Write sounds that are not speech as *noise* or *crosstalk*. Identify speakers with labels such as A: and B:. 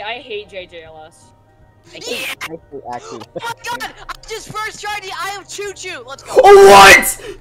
A: I hate JJLS.
B: I hate actually. *laughs*
C: Oh my god! I just first tried the I of Choo Choo! Let's go!
D: Oh, what?